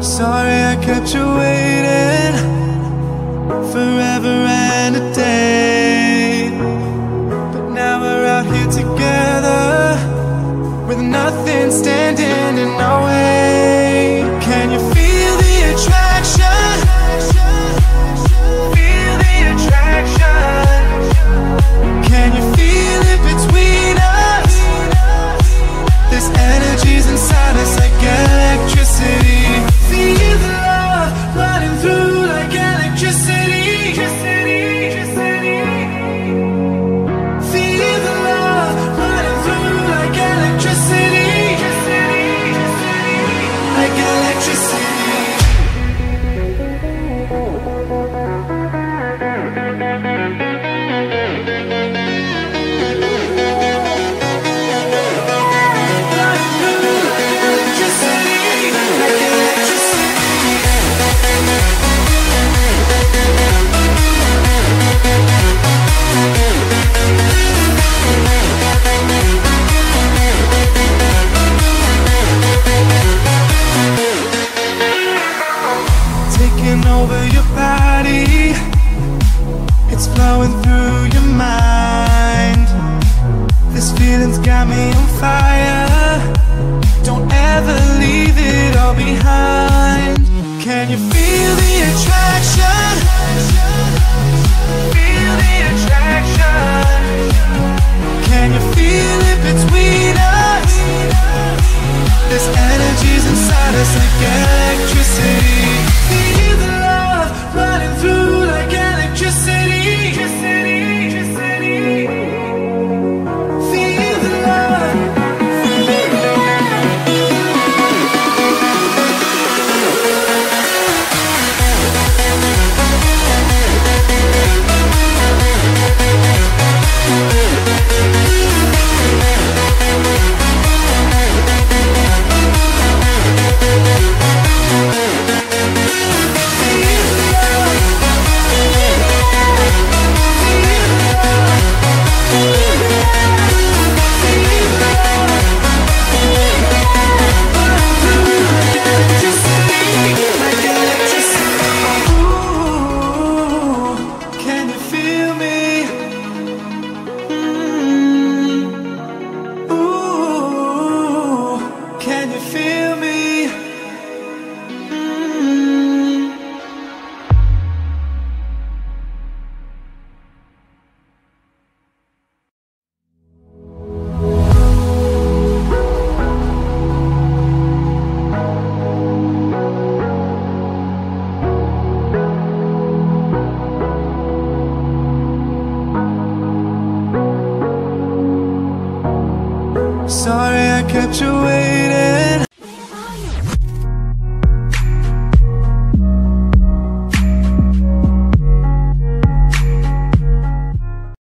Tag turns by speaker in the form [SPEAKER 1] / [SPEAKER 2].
[SPEAKER 1] Sorry I kept you waiting forever and a day. But now we're out here together with nothing standing in our way. Can you feel the attraction? Feel the attraction. Can you feel it between us? This energy's inside us like Sorry I kept you waiting